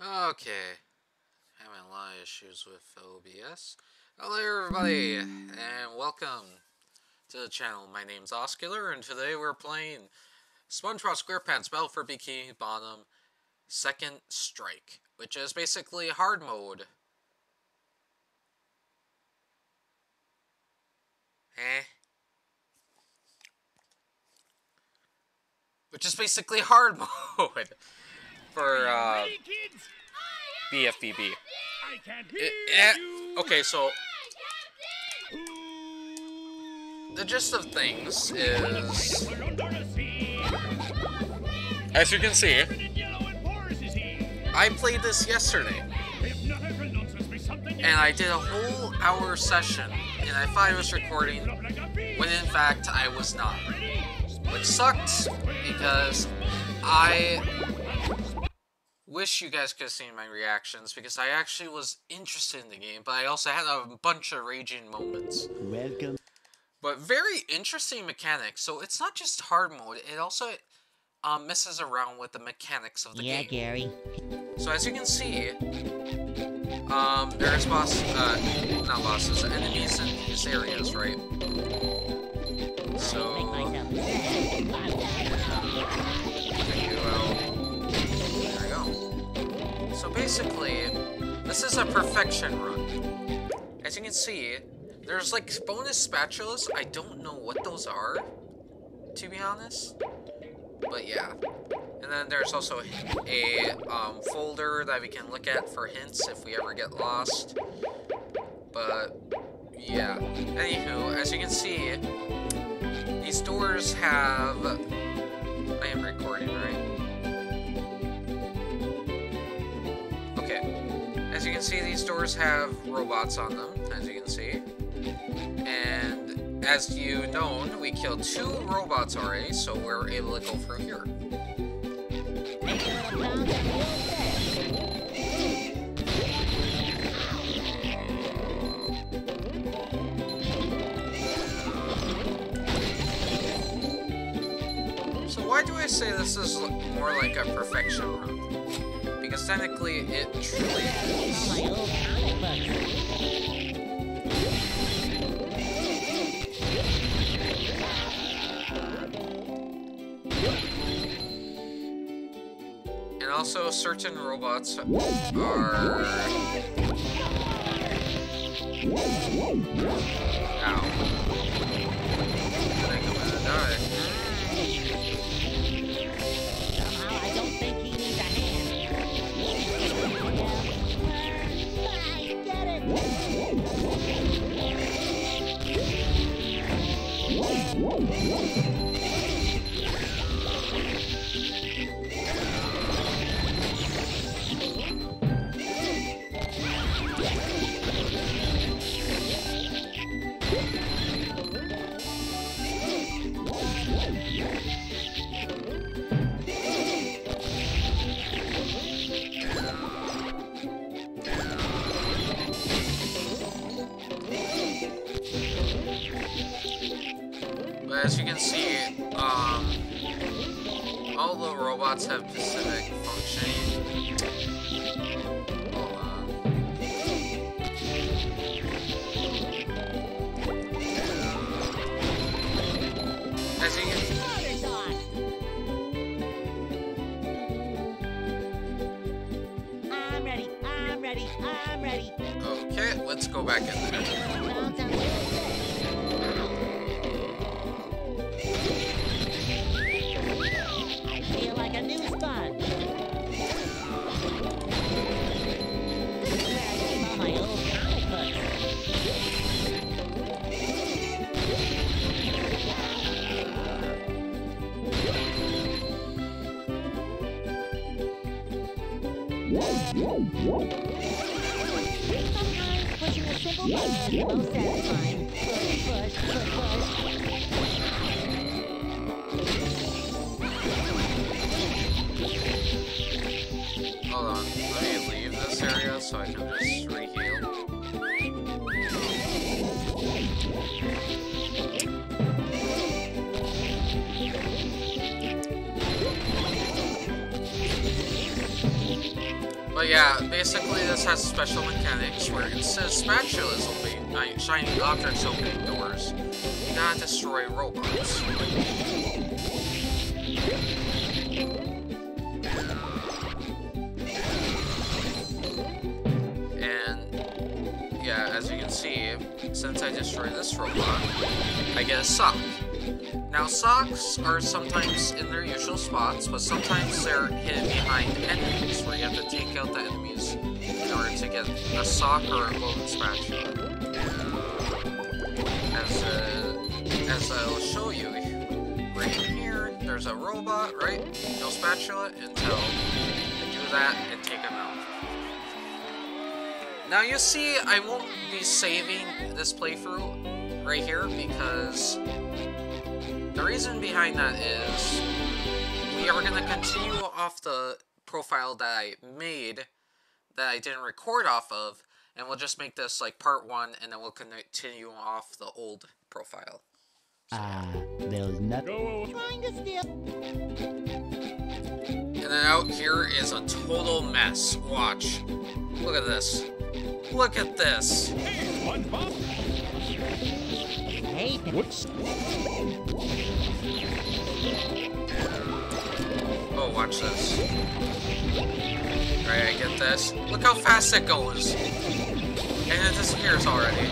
Okay. Having a lot of issues with OBS. Hello everybody, and welcome to the channel. My name's Oscular, and today we're playing SpongeBob SquarePants Battle for Bikini Bottom Second Strike, which is basically hard mode. Eh? Which is basically hard mode for uh, BFBB. It, eh, okay, so the gist of things is, as you can see, I played this yesterday, and I did a whole hour session, and I thought I was recording, when in fact I was not, which sucked because I wish you guys could have seen my reactions because I actually was interested in the game, but I also had a bunch of raging moments. Welcome. But very interesting mechanics. So it's not just hard mode, it also um, messes around with the mechanics of the Yeah, game. Gary. So as you can see, um, there's boss, uh, not bosses, enemies in these areas, right? So, So basically, this is a perfection run. As you can see, there's like bonus spatulas. I don't know what those are, to be honest. But yeah. And then there's also a um, folder that we can look at for hints if we ever get lost. But yeah. Anywho, as you can see, these doors have. I am recording, right? You can see, these doors have robots on them, as you can see. And as you know, we killed two robots already, so we're able to go through here. So why do I say this is more like a perfection run? Because technically it truly is. And also certain robots are... Ow. Whoa, whoa. But yeah, basically this has special mechanics where instead of spatulas opening, uh, shiny objects opening doors, you gotta destroy robots. And yeah, as you can see, since I destroyed this robot, I get a sock. Now, socks are sometimes in their usual spots, but sometimes they're hidden behind enemies, you have to take out the enemies in order to get a sock or a golden spatula. As, uh, as I'll show you, right here, there's a robot, right? No spatula until you do that and take him out. Now you see, I won't be saving this playthrough right here because the reason behind that is we are going to continue off the profile that I made that I didn't record off of, and we'll just make this like part one, and then we'll continue off the old profile. Ah, uh, there's nothing. Trying to steal. And then out here is a total mess. Watch. Look at this. Look at this. Hey, one bump. Hey, Whoops. Oh, watch this. Alright, I get this. Look how fast it goes. And it disappears already.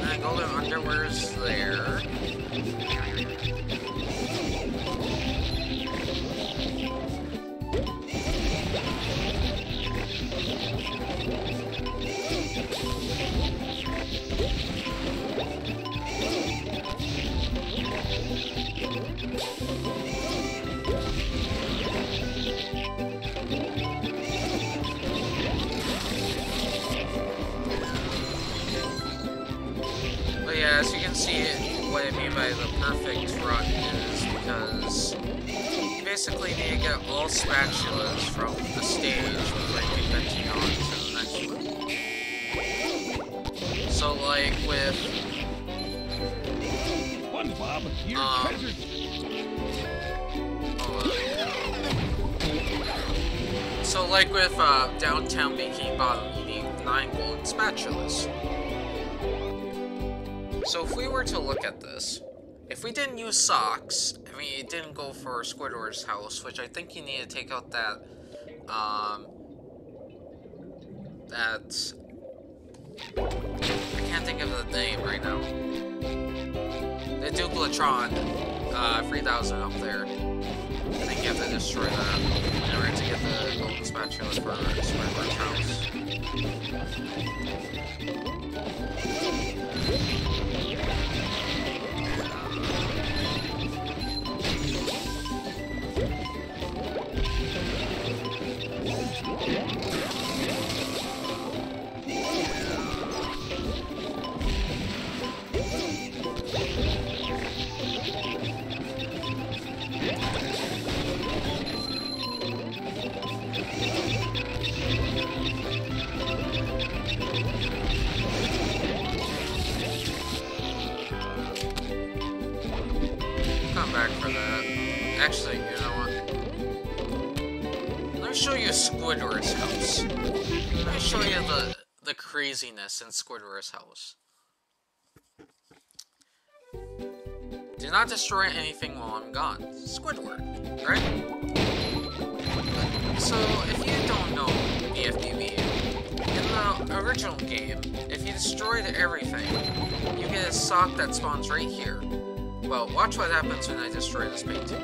And golden underwear's there. Basically need to get all spatulas from the stage before you can continue on to the next one. So like with One bob. Your Um, treasure. So like with uh, Downtown Bikini Bottom, you need 9 golden spatulas. So if we were to look at this, if we didn't use socks, I mean, it didn't go for Squidward's house, which I think you need to take out that, um, that, I can't think of the name right now. The Duplatron, uh, 3000 up there. I think you have to destroy that in order to get the golden spatula for Squidward's house. Yeah. Craziness in Squidward's house. Do not destroy anything while I'm gone. Squidward, right? So, if you don't know BFBB, in the original game, if you destroyed everything, you get a sock that spawns right here. Well, watch what happens when I destroy this painting.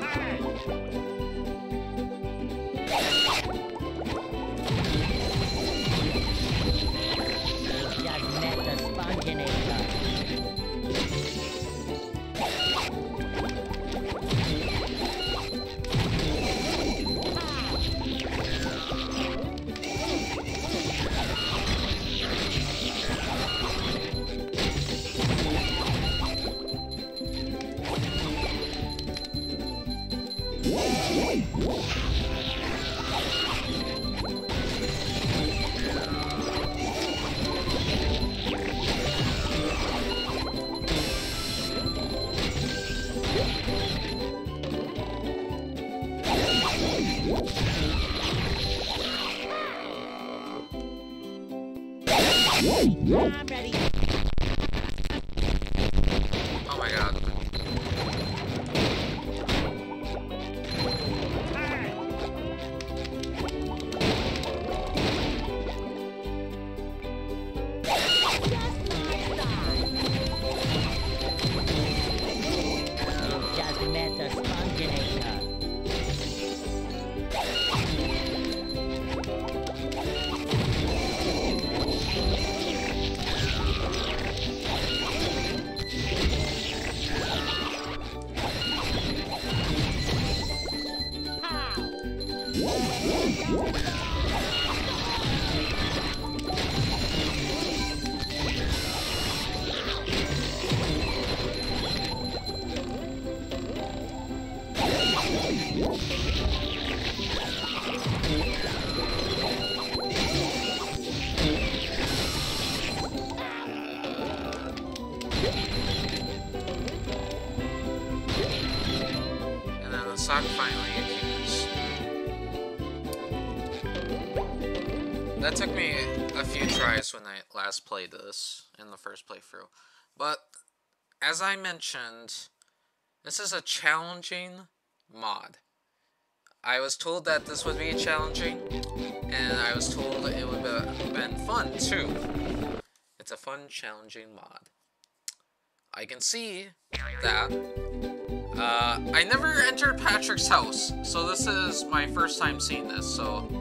Played this in the first playthrough. But as I mentioned, this is a challenging mod. I was told that this would be challenging, and I was told it would have been fun too. It's a fun, challenging mod. I can see that uh, I never entered Patrick's house, so this is my first time seeing this, so...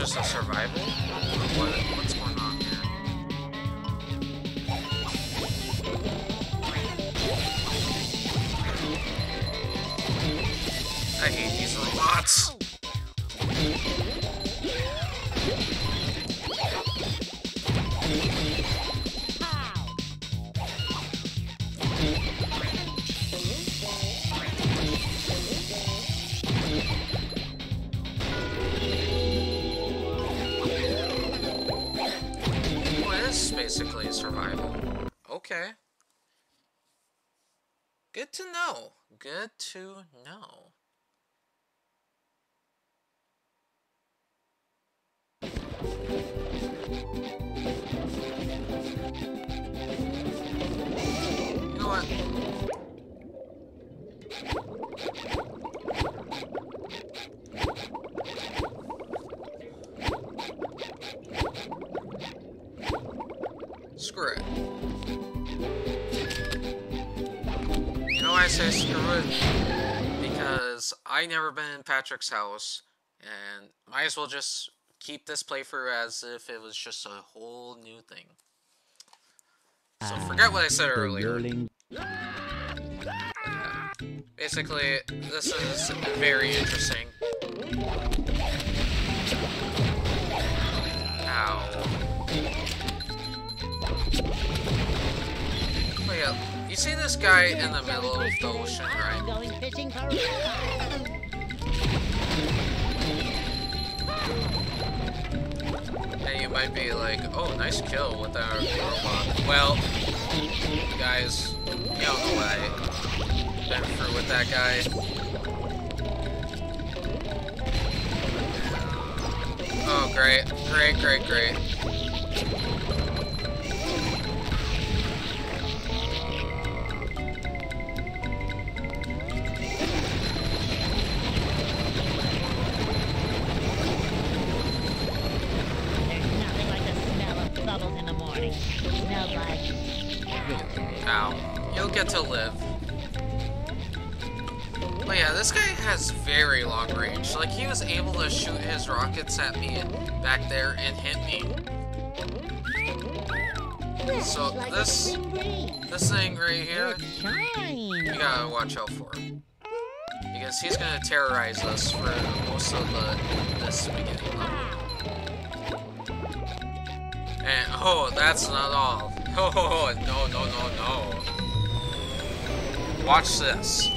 just a survival? What, Patrick's house, and might as well just keep this playthrough as if it was just a whole new thing. So forget what I said earlier. rolling Basically, this is very interesting. Ow. Oh yeah, you see this guy in the middle of the ocean, right? And you might be like, oh, nice kill with our robot. Well, guys, don't know what I've been through with that guy. Oh, great, great, great, great. Ow. You'll get to live. But yeah, this guy has very long range. Like, he was able to shoot his rockets at me back there and hit me. So this-. This thing right here, you gotta watch out for. Because he's gonna terrorize us for most of the this beginning level. And oh, that's not all. Oh no no no no. Watch this.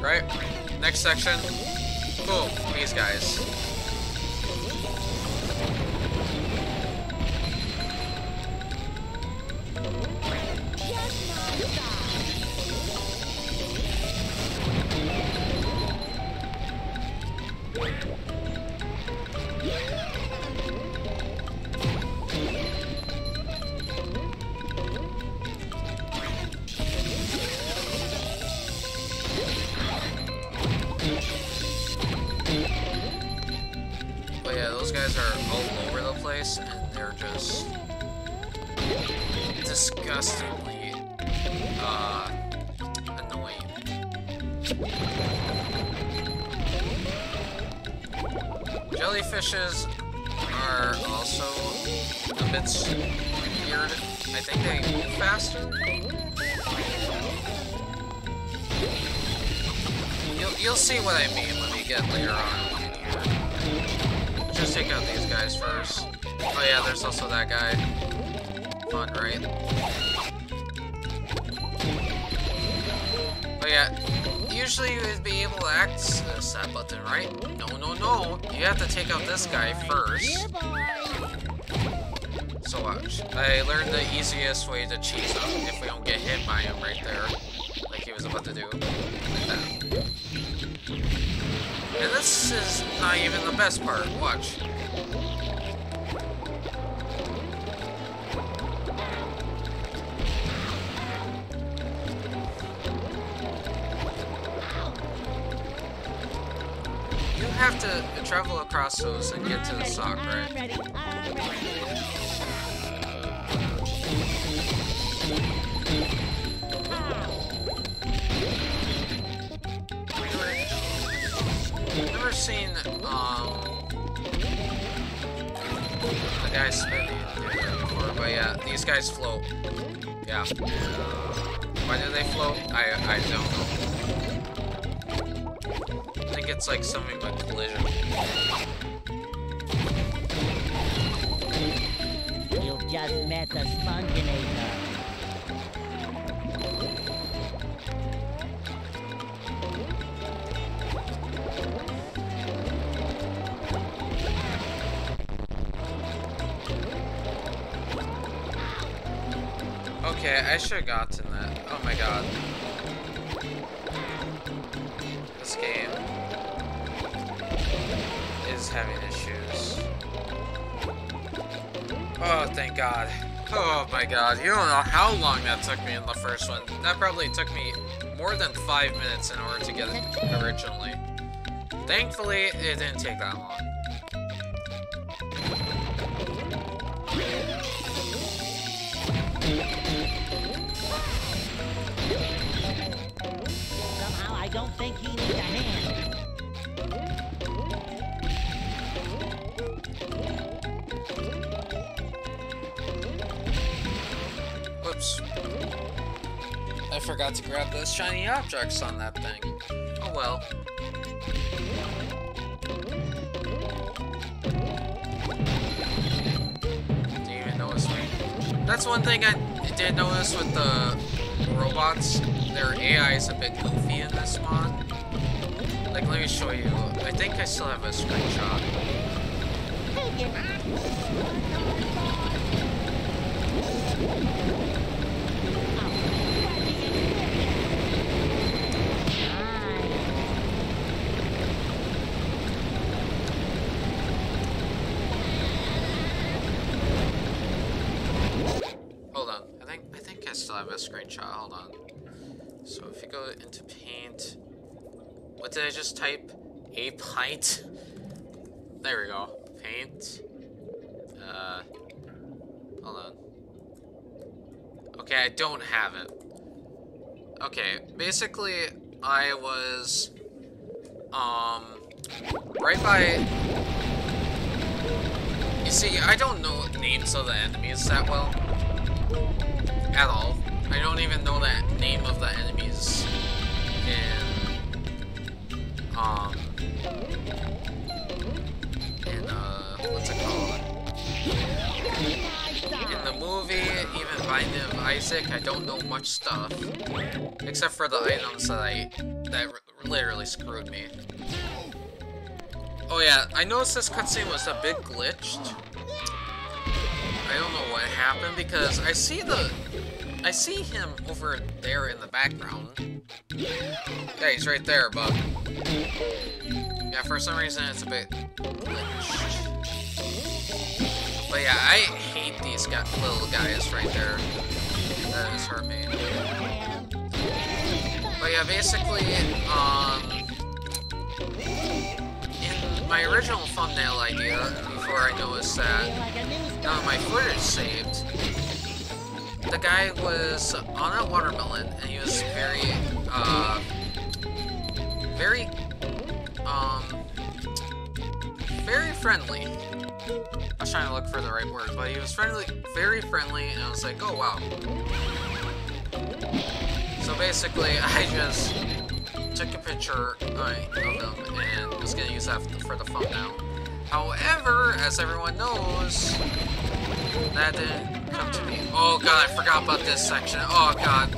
Right? Next section. Boom, these guys. Those and get to the sock, I'm right? ready. I'm ready. I've never seen, um, the guy spinning before, but yeah, these guys float. Yeah. Why do they float? I, I don't know. I think it's like something with collision. The Sponginator. Okay, I should have gotten that. Oh my god. Thank god. Oh my god, you don't know how long that took me in the first one. That probably took me more than five minutes in order to get it originally. Thankfully, it didn't take that long. Shiny objects on that thing. Oh well. You even notice me? That's one thing I did notice with the robots. Their AI is a bit goofy in this mod. Like, let me show you. I think I still have a screenshot it. Hold on. I think I think I still have a screenshot. Hold on. So if you into paint, what did I just type? A pint. There we go. Paint. Uh. Hold on. Okay, I don't have it. Okay, basically, I was, um, right by. You see, I don't know the names of the enemies that well at all. I don't even know that name of the enemies in, um, in, uh, what's it called? In the movie, even by name Isaac, I don't know much stuff, except for the items that I, that literally screwed me. Oh yeah, I noticed this cutscene was a bit glitched. I don't know what happened because I see the I see him over there in the background. Yeah, he's right there, but... Yeah, for some reason it's a bit glitched. But yeah, I hate these little guys right there. That has hurt me. But yeah, basically, um... In my original thumbnail idea, before I noticed that none of my footage saved, the guy was on a watermelon, and he was very, uh, very, um, very friendly. I was trying to look for the right word, but he was friendly, very friendly, and I was like, oh wow. So basically, I just took a picture of him and was gonna use that for the thumbnail. However, as everyone knows, that didn't come to me. Oh god, I forgot about this section. Oh god.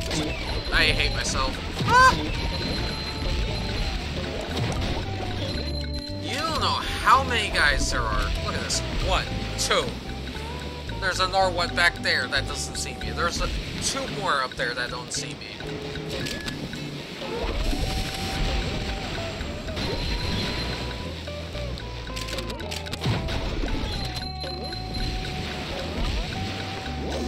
I hate myself. Ah! You don't know how many guys there are. Look at this. One, two. There's another one back there that doesn't see me. There's a, two more up there that don't see me.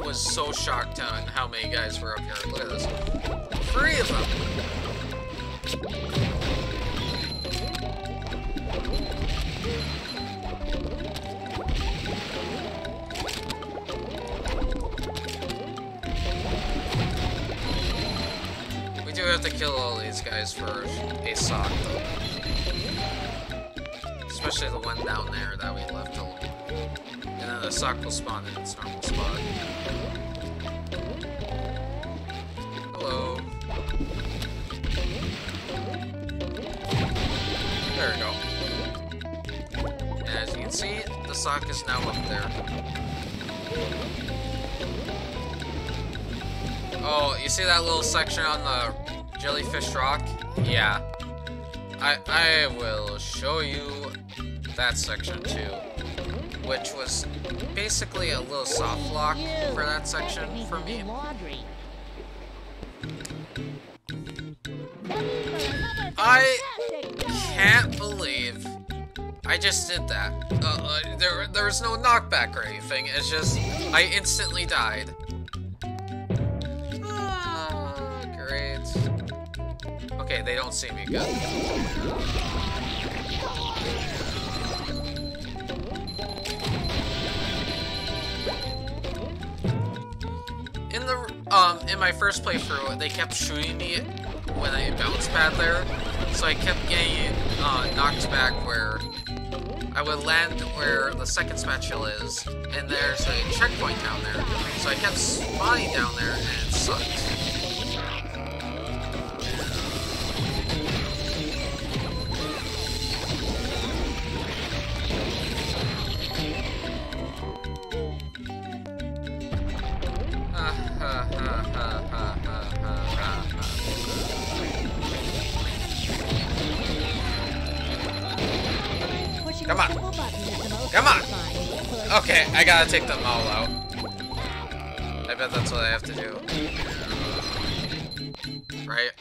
was so shocked on how many guys were up here. Look at this. Three of them! We do have to kill all these guys for a sock, though. Especially the one down there that sock will spawn in its normal spot. Hello. There we go. As you can see, the sock is now up there. Oh, you see that little section on the jellyfish rock? Yeah. I I will show you that section too. Which was basically a little soft lock for that section for me. I can't believe I just did that. Uh, uh, there, there was no knockback or anything. It's just I instantly died. Ah, great. Okay, they don't see me good. Um in my first playthrough, they kept shooting me when I bounced pad there, so I kept getting uh, knocked back where I would land where the second spatula is, and there's a checkpoint down there. So I kept spawning down there, and it sucked. Okay, I gotta take them all out. I bet that's what I have to do. Right?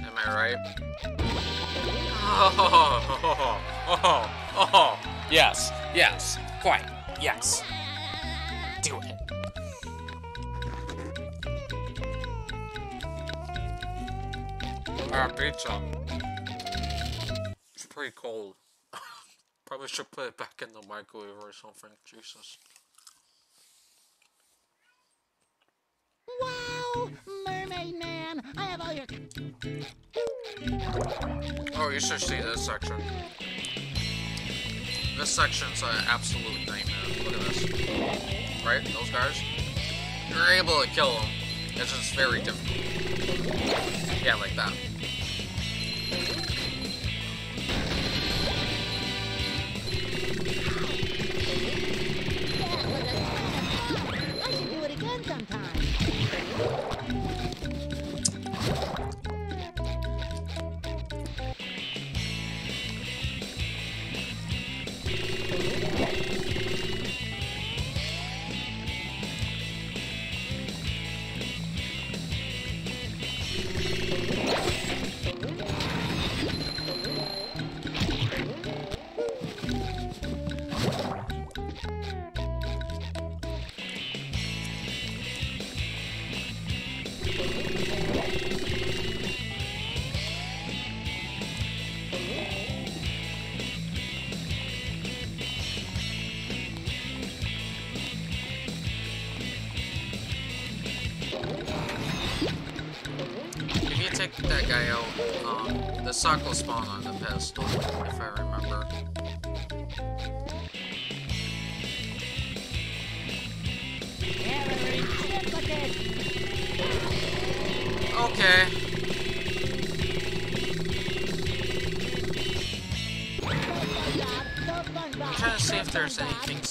Am I right? Oh, oh, oh, oh, oh, yes, yes, quite, yes. Do it. Ah, pizza. It's pretty cold. Probably should put it back in the microwave or something. Jesus. Wow, Mermaid Man, I have all your. Oh, you should see this section. This section's an absolute nightmare. Look at this. Right? Those guys? You're able to kill them. It's just very difficult. Yeah, like that. That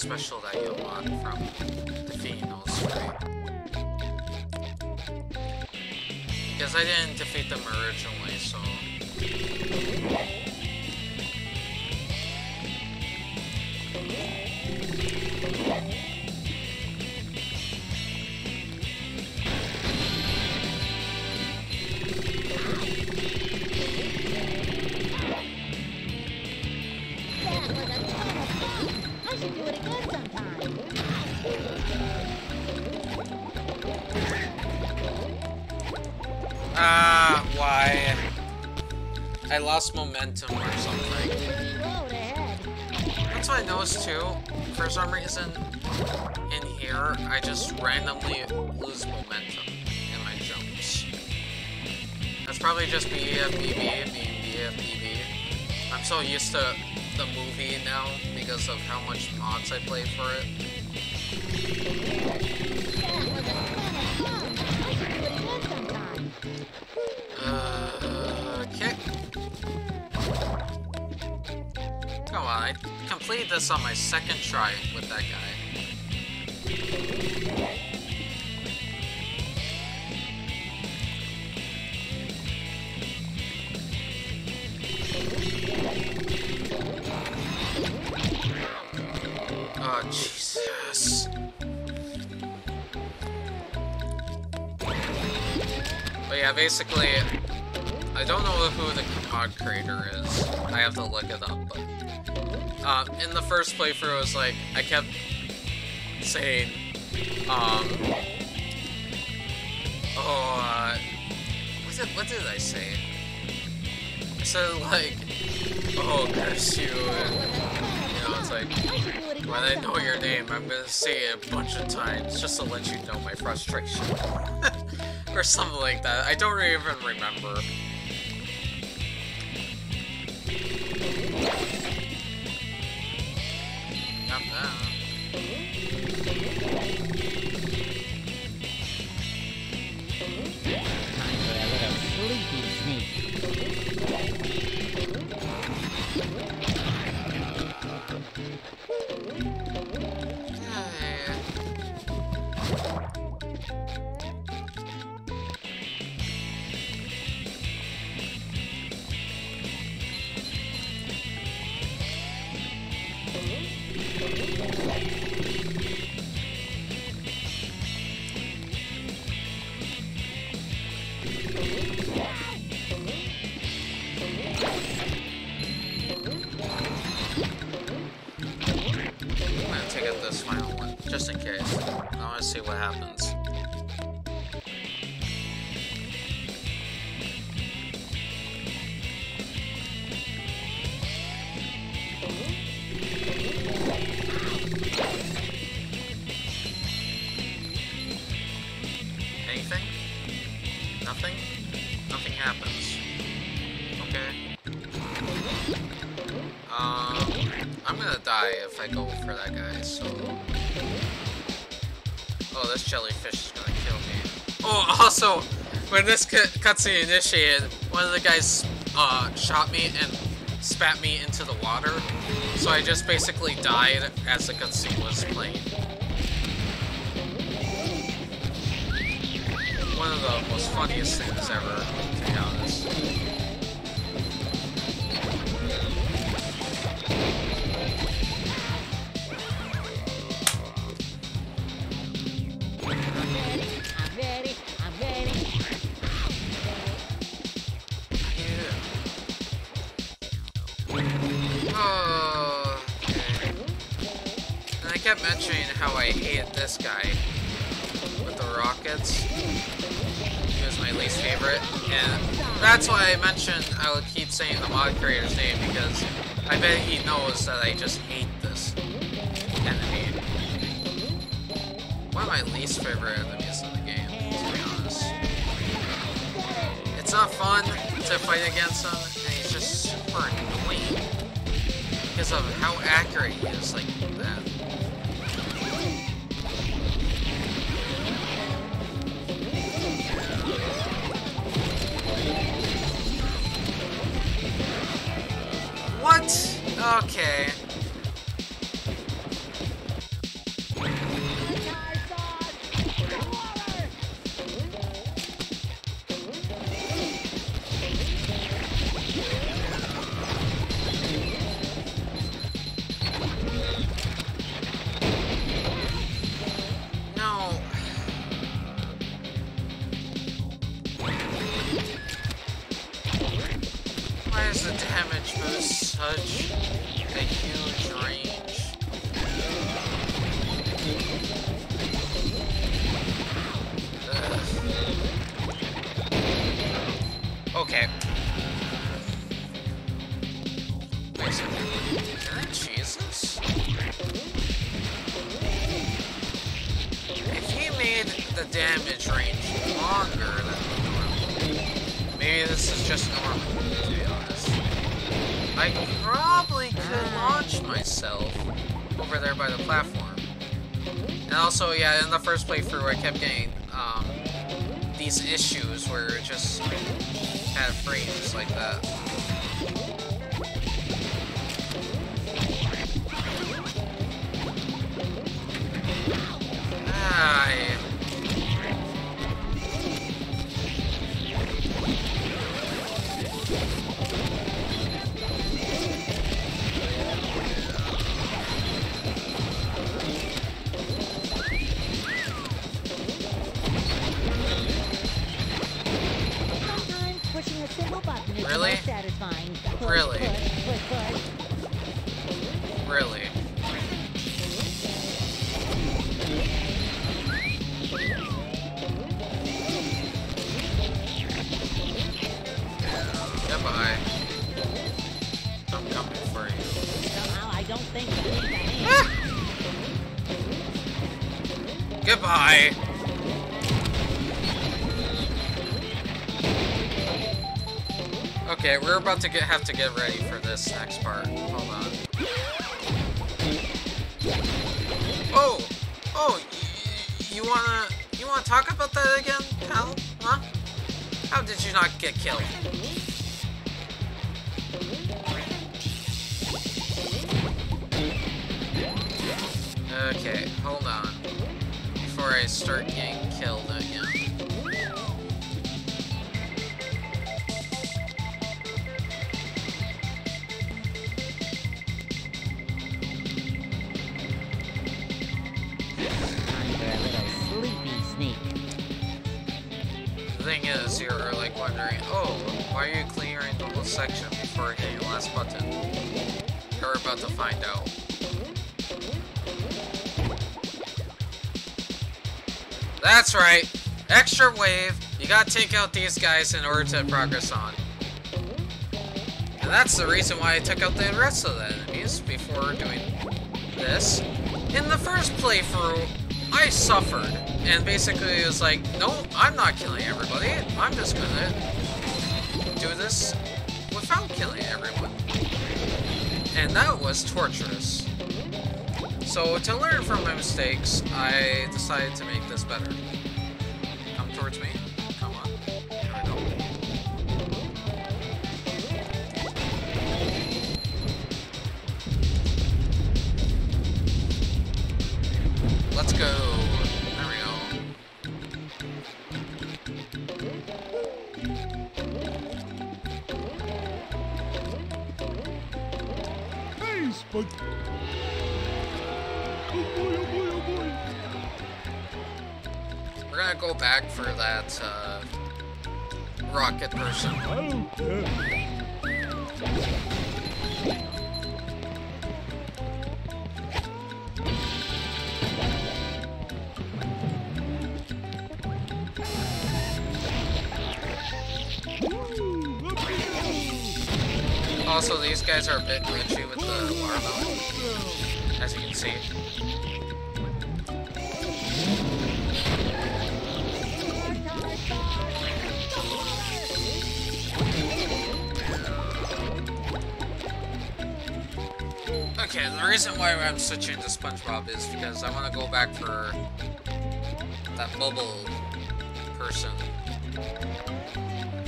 special that you want from defeating those three. Because I didn't defeat them originally, momentum or something. That's what I noticed too. For some reason, in here, I just randomly lose momentum in my jumps. That's probably just being BFBB. I'm so used to the movie now because of how much mods I play for it. I completed this on my second try with that guy. Oh, oh, Jesus. But yeah, basically, I don't know who the mod creator is. I have to look it up, but... Uh, in the first playthrough, it was like, I kept saying, um... Oh, uh... What did, what did I say? I said, like, oh, curse you, and, you know, it's like, when I know your name, I'm gonna say it a bunch of times just to let you know my frustration. or something like that. I don't even remember. When this cutscene initiated, one of the guys uh, shot me and spat me into the water, so I just basically died as the cutscene was playing. One of the most funniest things ever, to be honest. Okay. We're about to get have to get ready for this next part. Hold on. Oh! Oh! You wanna... You wanna talk about that again, pal? Huh? How did you not get killed? Okay, hold on. Before I start getting killed, That's right. Extra wave. You gotta take out these guys in order to progress on. And that's the reason why I took out the rest of the enemies before doing this. In the first playthrough, I suffered. And basically it was like, no, I'm not killing everybody. I'm just gonna do this without killing everyone. And that was torturous. So to learn from my mistakes, I decided to make this better.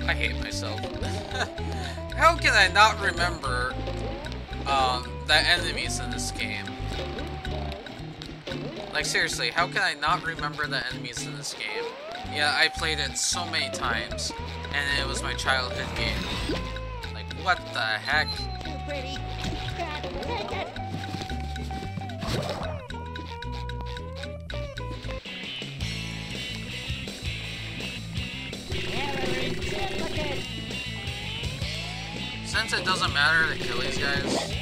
I hate myself. How can I not remember um, the enemies in this game? Like seriously, how can I not remember the enemies in this game? Yeah, I played it so many times, and it was my childhood game. Like, what the heck? It doesn't matter to kill these guys,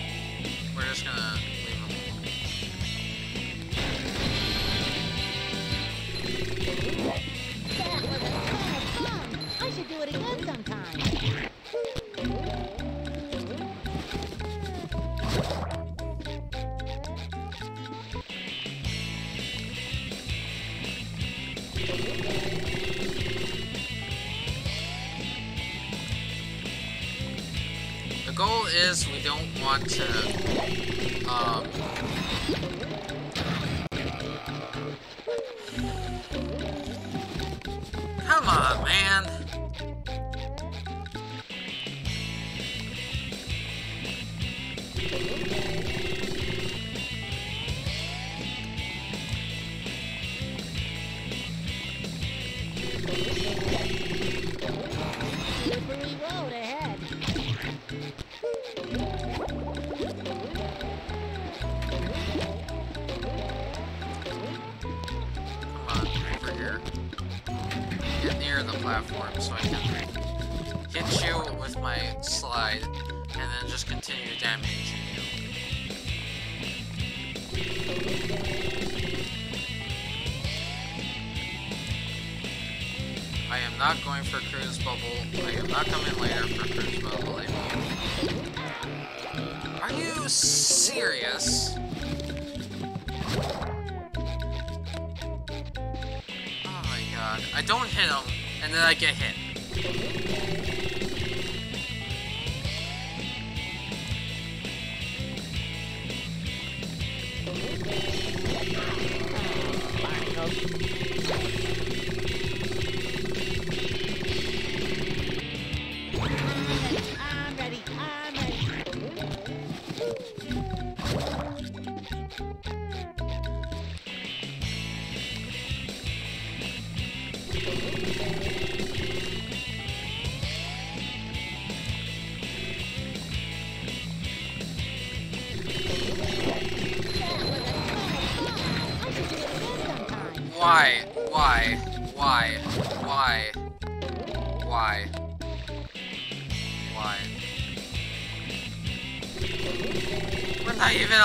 want to,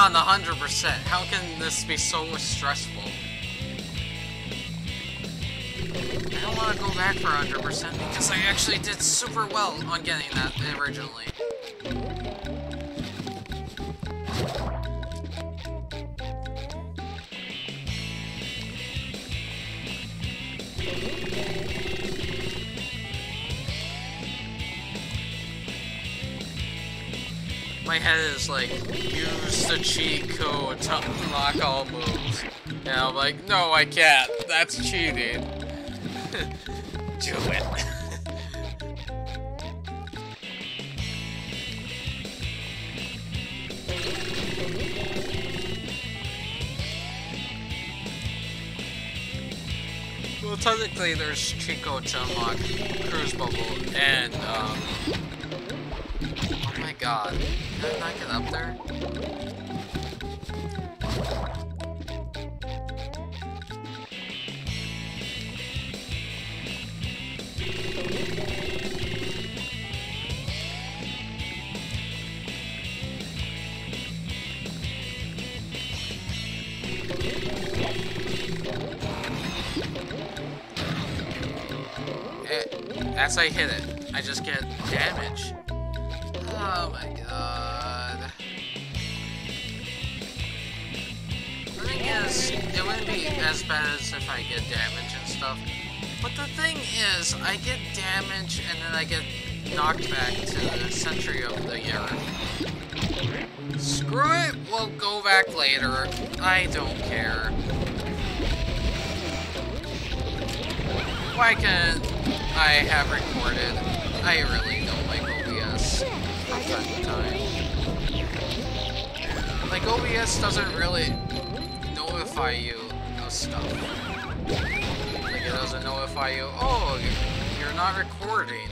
on the 100%. How can this be so stressful? I don't want to go back for 100% because I actually did super well on getting that originally. Is like, use the cheat code to unlock all moves. And I'm like, no, I can't. That's cheating. Do it. well, technically, there's code to unlock Cruise Bubble and, um, oh my god, can I not get up there? As I hit it, I just get damage. I get knocked back to the century of the year. Screw it, we'll go back later. I don't care. Why can't I have recorded? I really don't like OBS from time to time. Like, OBS doesn't really notify you of stuff. Like, it doesn't notify you, oh, you're not recording.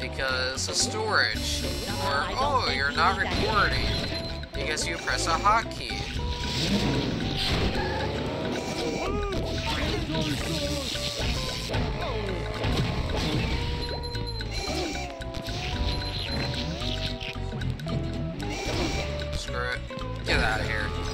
Because of storage. Or, oh, you're not recording. Because you press a hotkey. Screw it. Get out of here.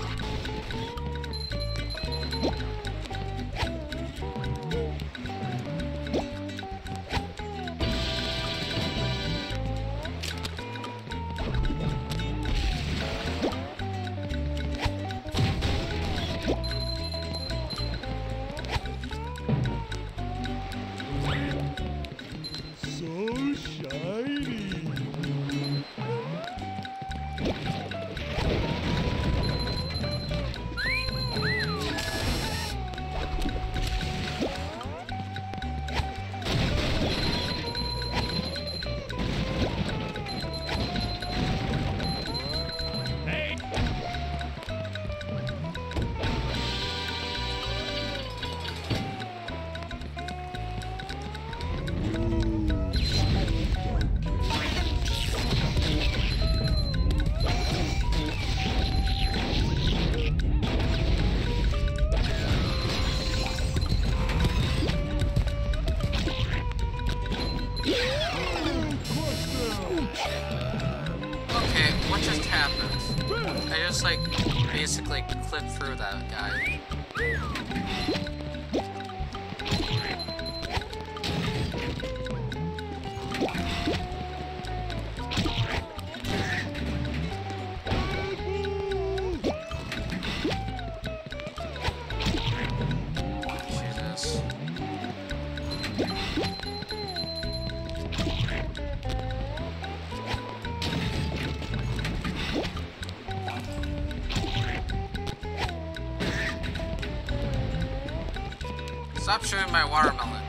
Stop shooting my watermelon.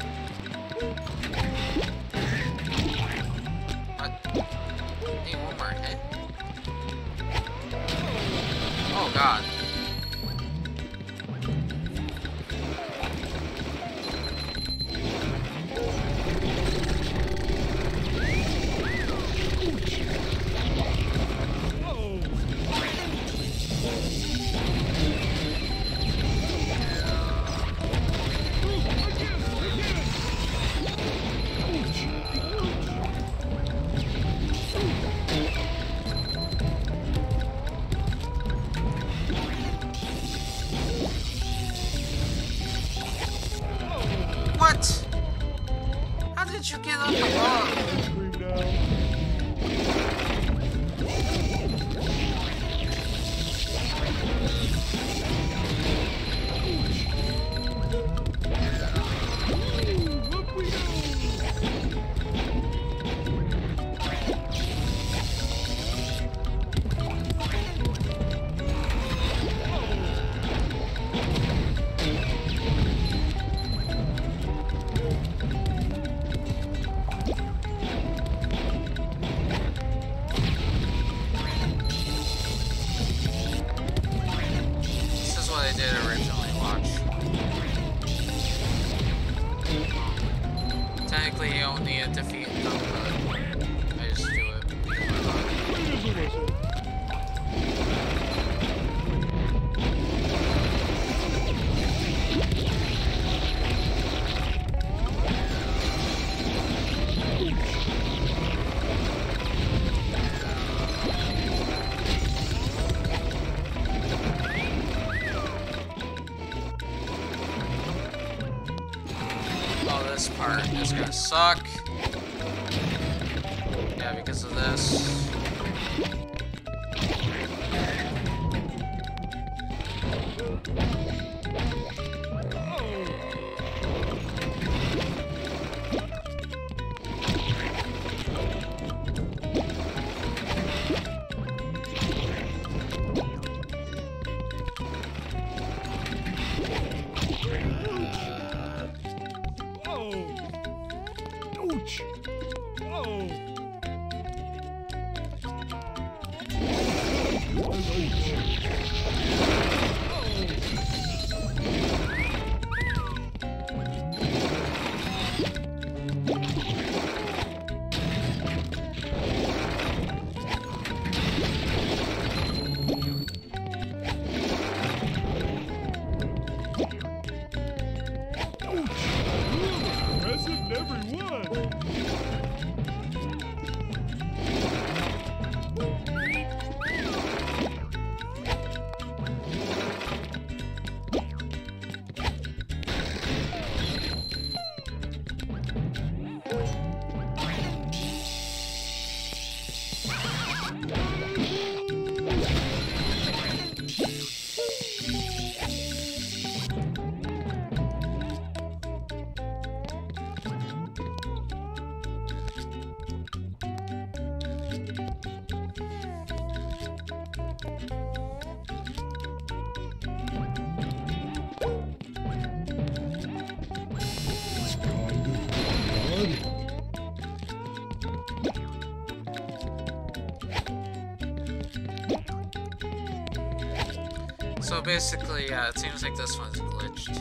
Basically, yeah, it seems like this one's glitched.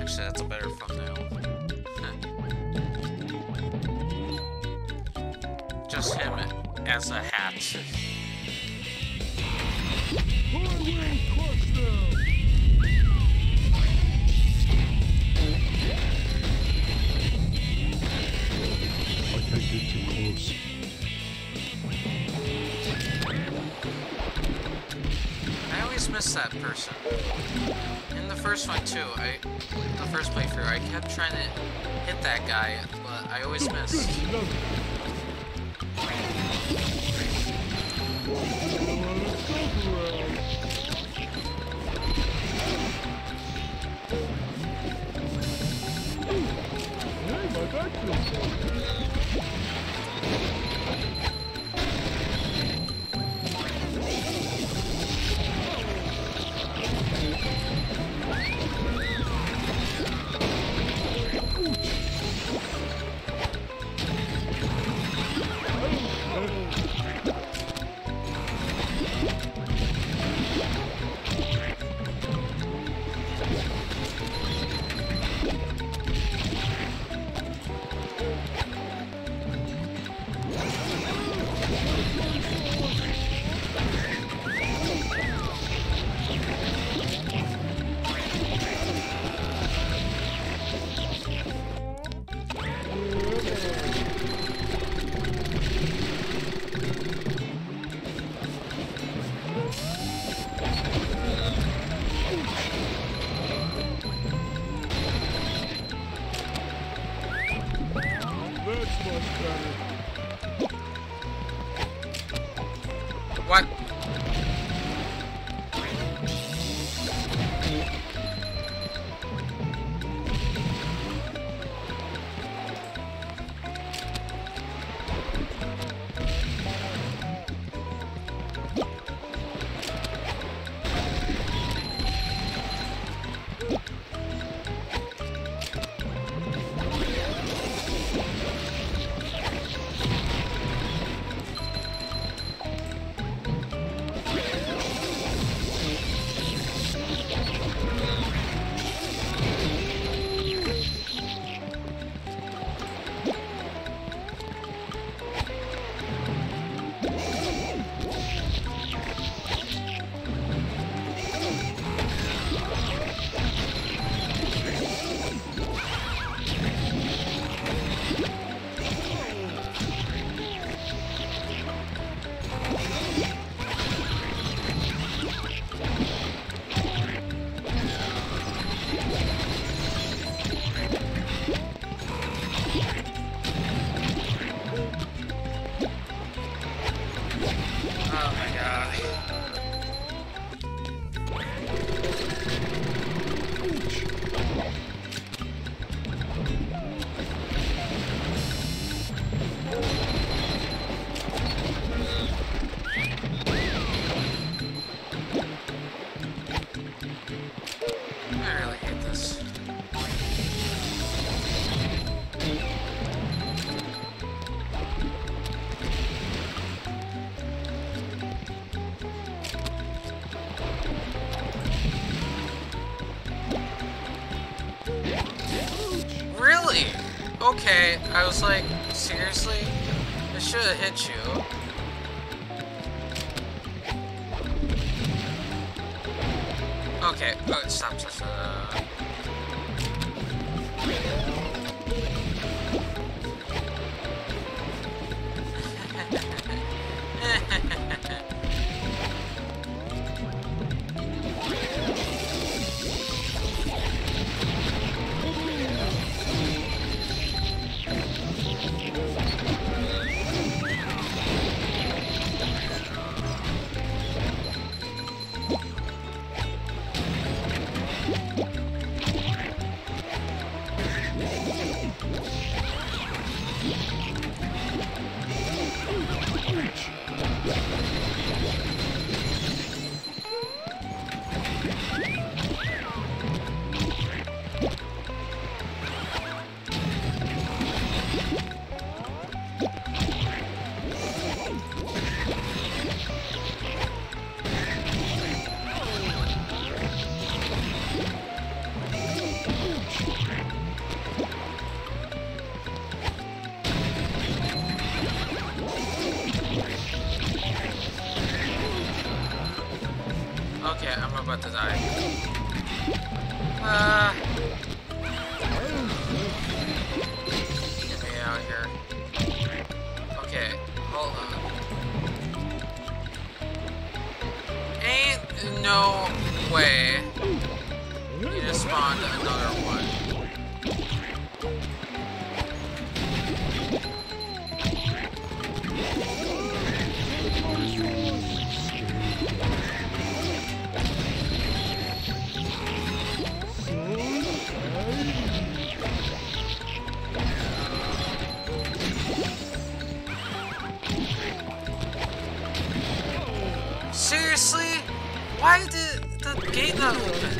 Actually, that's a better thumbnail. Just him as a hat. First playthrough, I kept trying to hit that guy, but I always missed. Hey, my feels I was like, seriously? It should have hit you.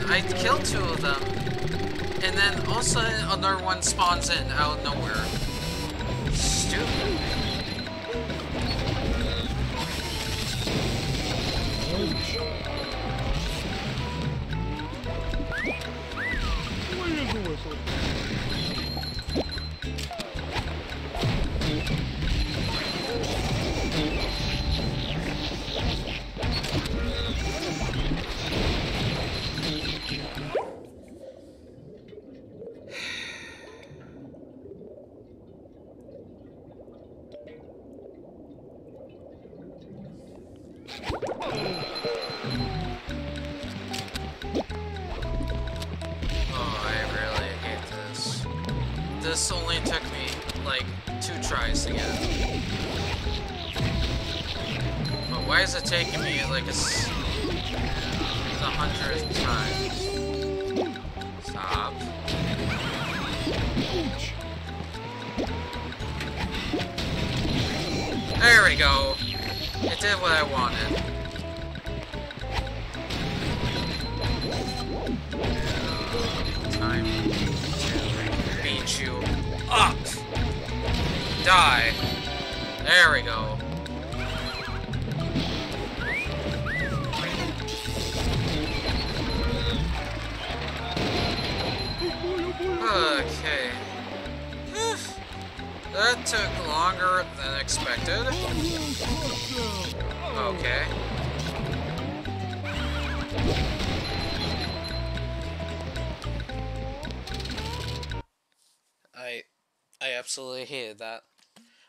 I killed two of them. And then all of a sudden another one spawns in out of nowhere.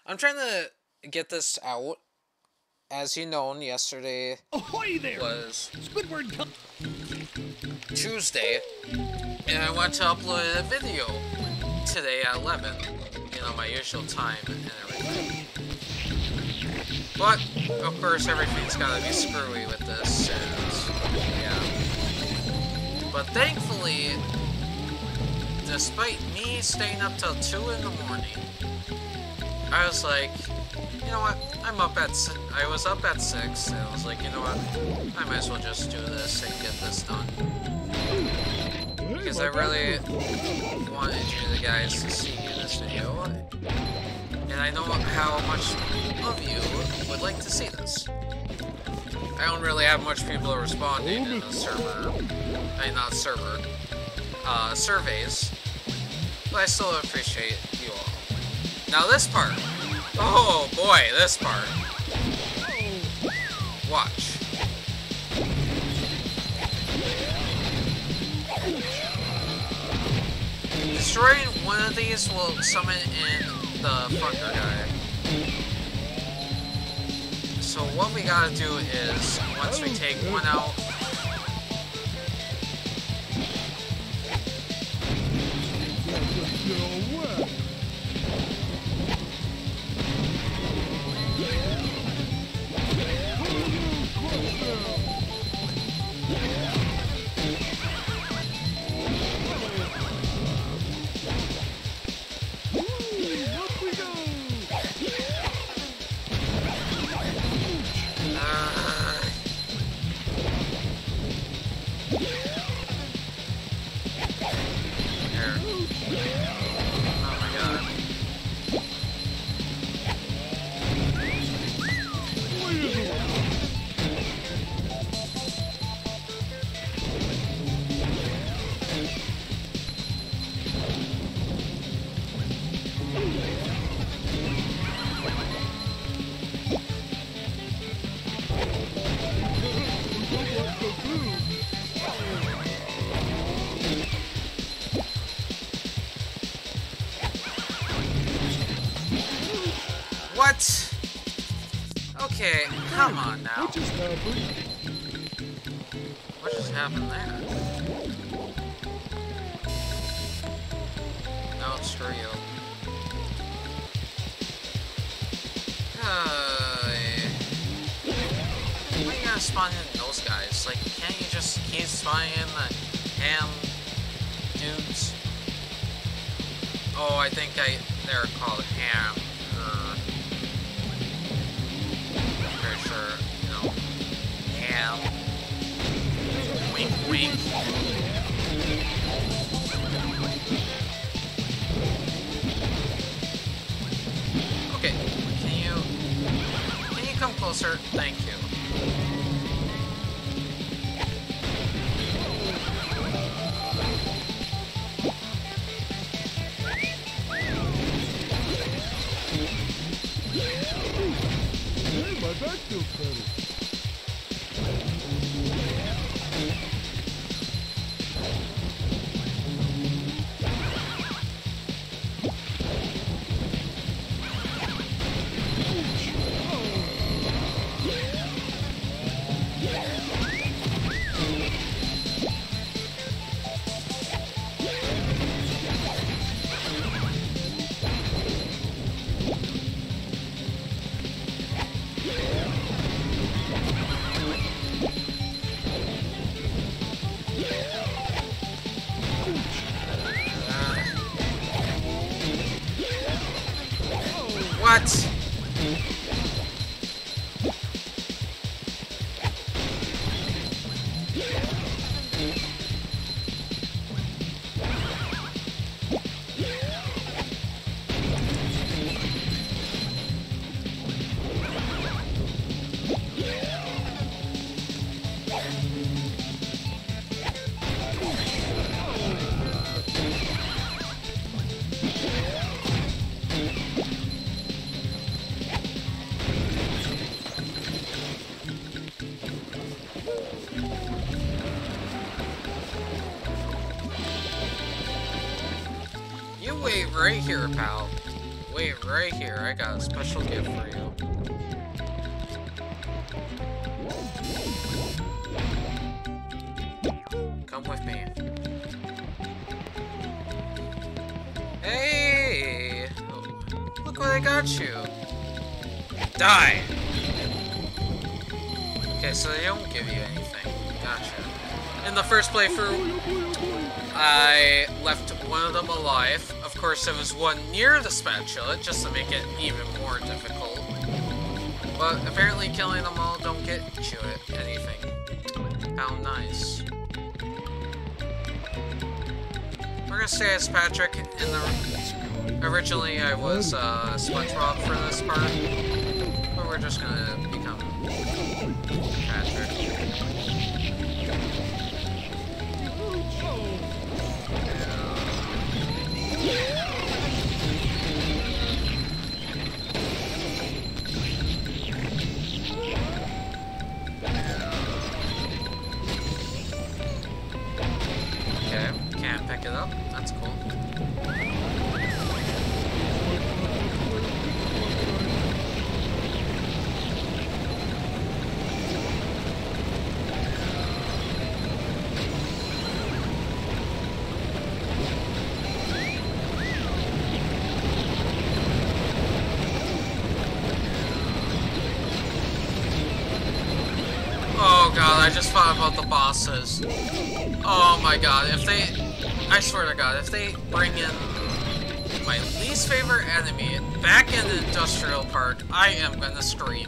I'm trying to get this out. As you known, yesterday Ahoy there! was Squidward. Tuesday, and I want to upload a video today at 11. You know, my usual time and everything. But, of course, everything's gotta be screwy with this, and yeah. But thankfully, despite me staying up till 2 in the morning, I was like, you know what, I'm up at, si- I was up at 6, and I was like, you know what, I might as well just do this and get this done. Because I really wanted you guys to see this video, and I know how much of you would like to see this. I don't really have much people responding in the server, I mean not server, uh, surveys, but but I still appreciate you all. Now this part. Oh boy, this part. Watch. Destroying one of these will summon in the fucker guy. So what we gotta do is, once we take one out, Get your Uh, why you gotta spawn in those guys? Like, can't you just keep spawning in the ham dudes? Oh, I think I they're called ham. Pretty sure, ham. Wink, wink. Closer? Thank you. My back feels better. Special gift for you. Come with me. Hey! Look what I got you. Die! Okay, so they don't give you anything. Gotcha. In the first playthrough, I left one of them alive. Of course, there was one near the spatula, just to make it even more difficult. But apparently killing them all don't get you anything. How nice. We're gonna stay as Patrick in the... Originally, I was uh, SpongeBob for this part. But we're just gonna bosses. Oh my god, if they... I swear to god, if they bring in my least favorite enemy back in the industrial park, I am gonna scream.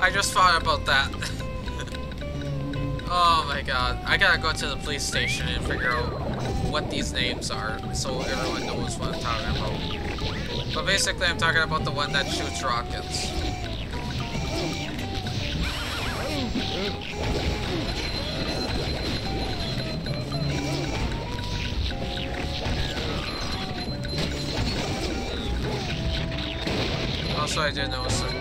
I just thought about that. oh my god, I gotta go to the police station and figure out what these names are so everyone knows what I'm talking about. But basically I'm talking about the one that shoots rockets. Also, I did notice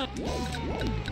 Well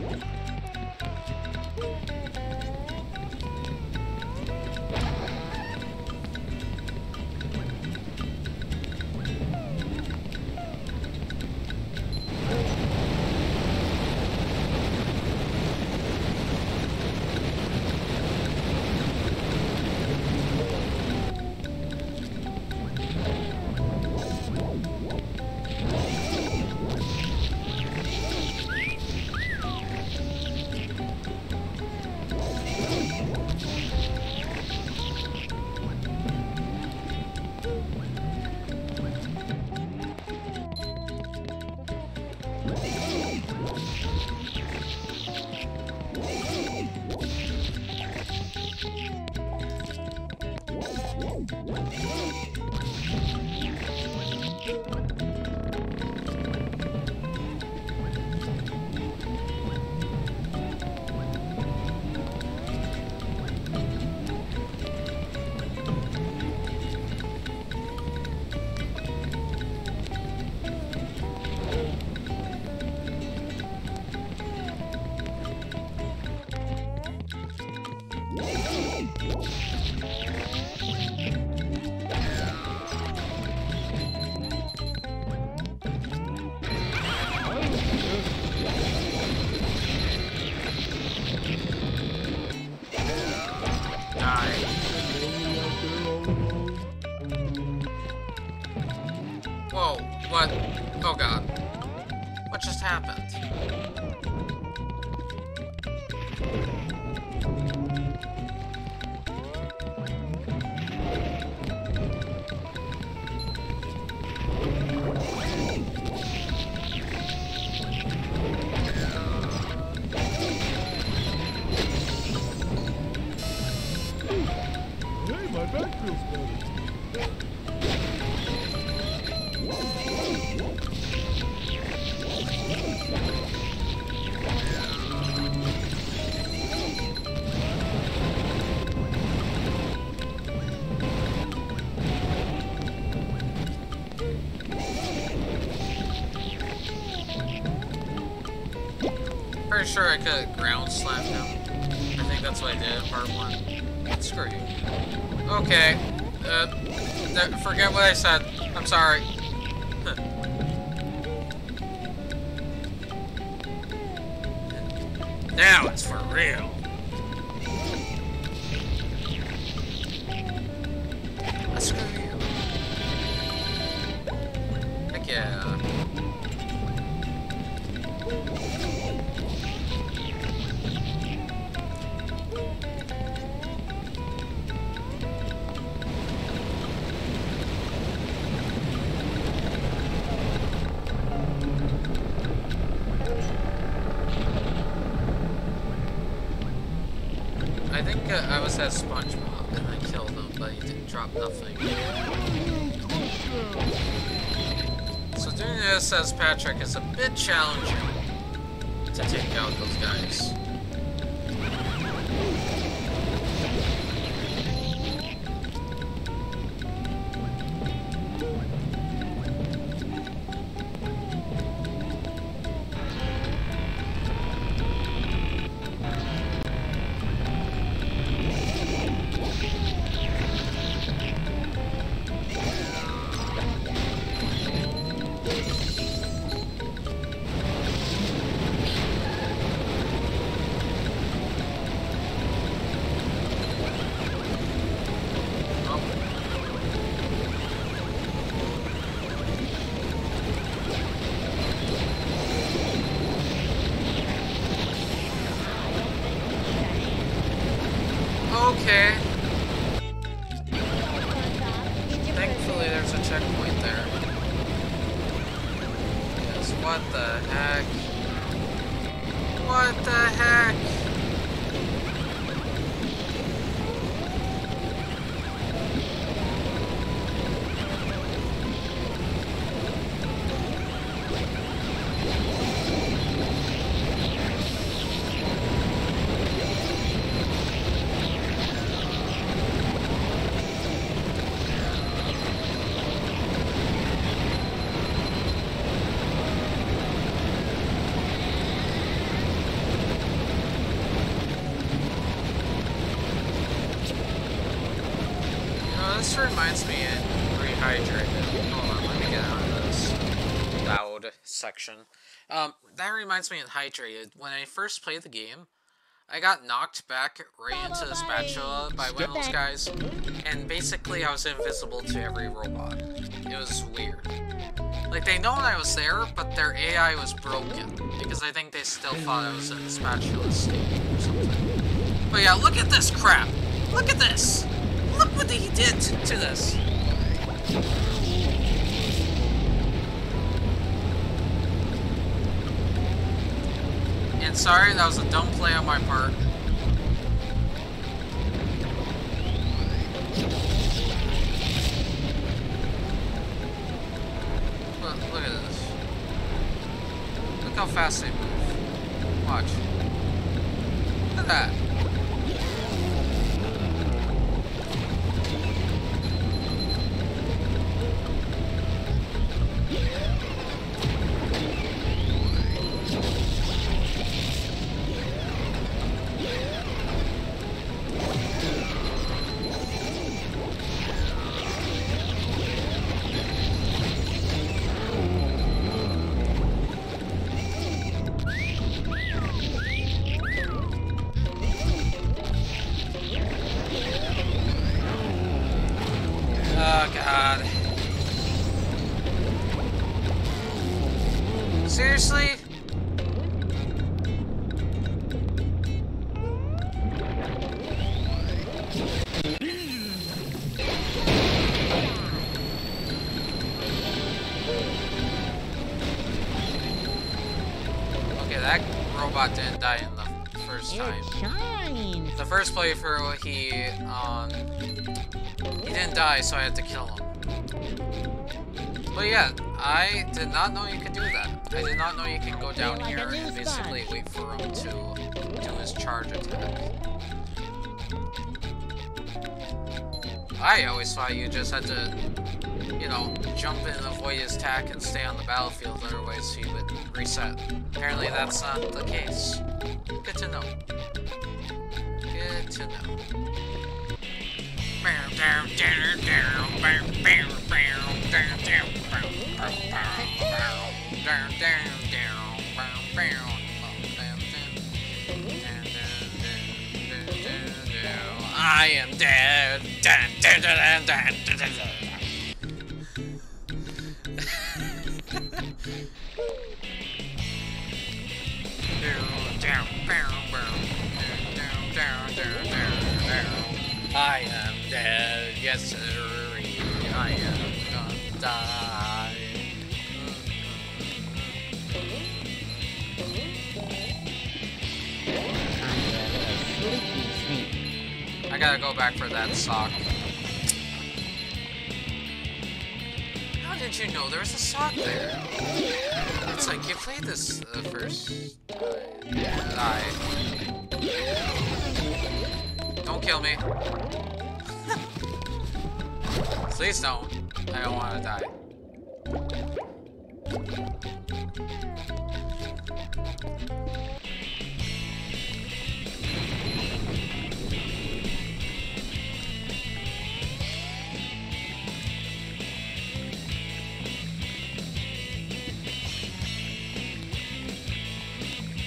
sure I could ground slam him. I think that's what I did in part one. Screw you. Okay. Uh, forget what I said. I'm sorry. Is What the uh, heck? You know, this reminds me of Rehydrated. Hold on, let me get out of this loud section. Um, that reminds me of Hydrated. When I first played the game, I got knocked back right into the spatula by one of those guys, and basically I was invisible to every robot. It was weird. Like, they know I was there, but their AI was broken, because I think they still thought I was in the spatula state or something. But yeah, look at this crap! Look at this! Look what he did to this! And sorry, that was a dumb play on my part. Look, look at this. Look how fast they move. Watch. Look at that. That robot didn't die in the first time. The first playthrough, he, um, he didn't die, so I had to kill him. But yeah, I did not know you could do that. I did not know you can go down here and basically wait for him to do his charge attack. I always thought you just had to, you know, jump in and avoid his attack and stay on the battlefield, otherwise he would reset. Apparently that's not the case. Good to know. Good to know. I am dead. I am dead, yes sir. I am gonna die. I gotta go back for that sock. How did you know there was a sock there? It's like you played this the first time. Don't kill me. Please don't. I don't want to die.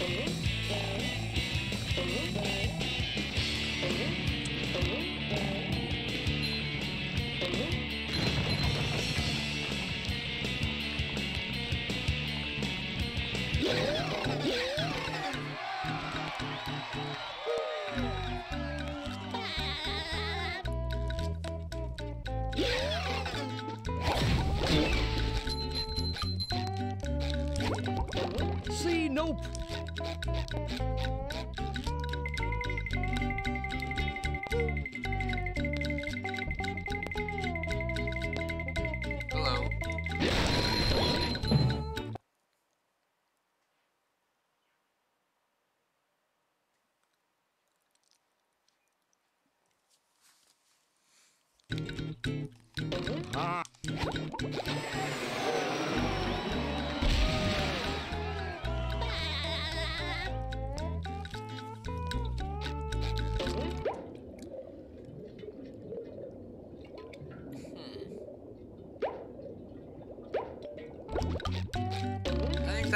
See, nope.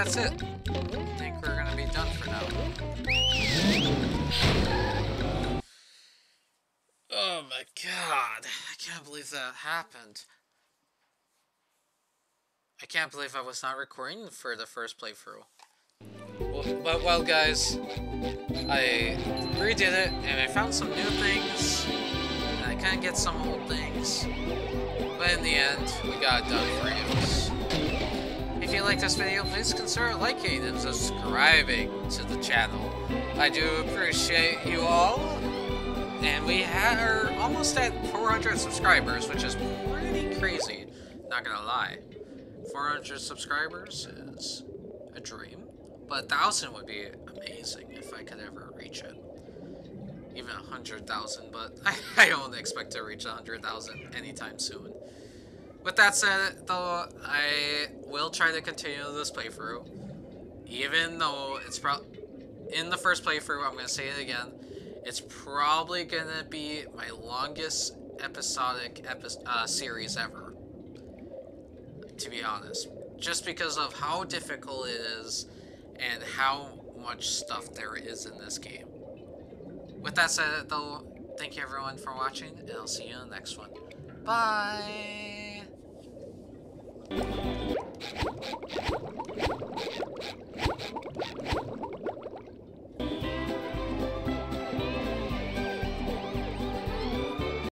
That's it. I think we're gonna be done for now. Oh my god. I can't believe that happened. I can't believe I was not recording for the first playthrough. Well, but, well guys, I redid it and I found some new things. And I kind of get some old things. But in the end, we got it done for you. If you like this video, please consider liking and subscribing to the channel. I do appreciate you all. And we are almost at 400 subscribers, which is pretty crazy. Not gonna lie. 400 subscribers is a dream, but 1,000 would be amazing if I could ever reach it. Even 100,000, but I, don't expect to reach 100,000 anytime soon. With that said, though, I will try to continue this playthrough. Even though it's probably... In the first playthrough, I'm going to say it again, it's probably going to be my longest episodic epi uh, series ever. To be honest. Just because of how difficult it is and how much stuff there is in this game. With that said, though, thank you everyone for watching, and I'll see you in the next one. Bye! you